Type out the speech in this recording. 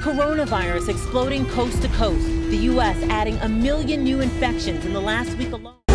coronavirus exploding coast to coast, the U.S. adding a million new infections in the last week alone.